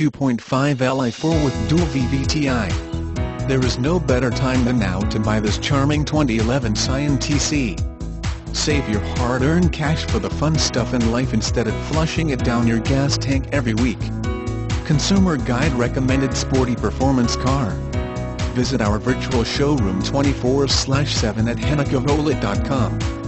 2.5 Li4 with dual VVTi. There is no better time than now to buy this charming 2011 Scion TC. Save your hard-earned cash for the fun stuff in life instead of flushing it down your gas tank every week. Consumer Guide recommended sporty performance car. Visit our virtual showroom 24-7 at hennachevrolet.com.